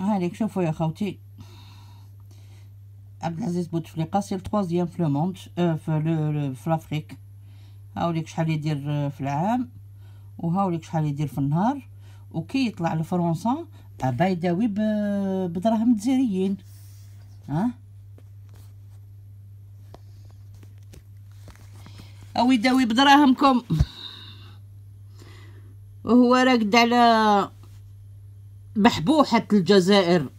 هانيك شوفوا يا خوتي. عبد العزيز بوتفليقة c'est ال troisième في le monde في l'Afrique هاوليك شحال يدير في العام وهاوليك شحال يدير في النهار. وكي يطلع لفرنسا ابا يداوي بدراهم جزائريين ها؟ أو يداوي بدراهمكم. وهو راقد على بحبوحة الجزائر.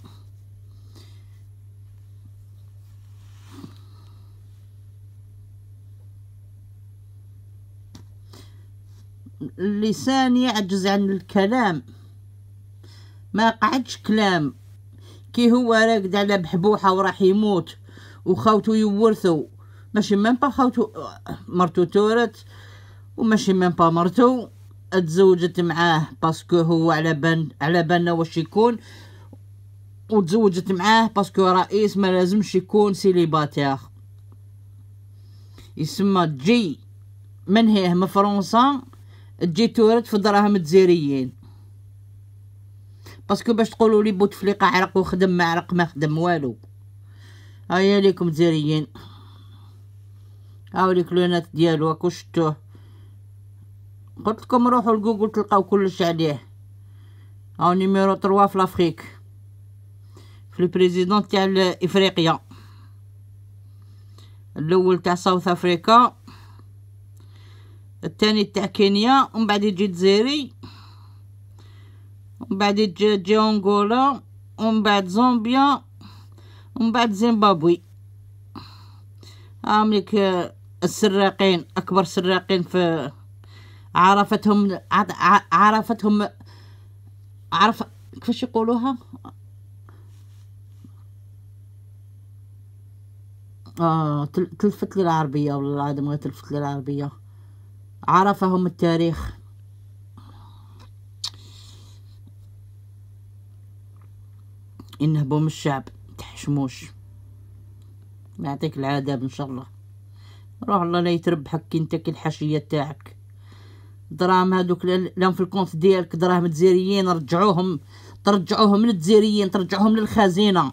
اللسان يعجز عن الكلام. ما قعدش كلام. كي هو راقد على بحبوحه وراح يموت وخوتو يورثو. ماشي ميم با خاوتو مرتو تورت وماشي ميم با مرتو. تزوجت معاه باسكو هو على بان على بالنا واش يكون. وتزوجت معاه باسكو رئيس ما لازمش يكون سيليباتير. يسمى تجي من هيه من فرنسا. تجي تورد في دراهم الجزائريين. باسكو باش تقولوا لي بوتفليقة عرق وخدم ما عرق ما خدم والو. هيا ليكم جزائريين هاوليك كلونات ديالو هاكو شتوه. قلت لكم روحوا لجوجل تلقاو كلش عليه. هاو numéro trois في l'Afrique. في ال présidents تاع افريقيا الأول تاع South Africa. الثاني تاع كينيا. ومن بعد يجي الجزائري. ومن بعد يجي انغولا ومن بعد زامبيا ومن بعد زيمبابوي. هامليك السراقين أكبر سراقين في عرفتهم عرفتهم عرف كيفاش يقولوها؟ آه تلفت لي العربية والله العظيم ما تلفت لي العربية. عرفهم التاريخ. إنهبوا من الشعب تحشموش. يعطيك العذاب إن شاء الله. روح الله لا يتربحك انت كي الحاشيه تاعك. دراهم هذوك لهم في الكونت ديالك دراهم جزائريين رجعوهم ترجعوهم للجزائريين ترجعوهم للخزينة.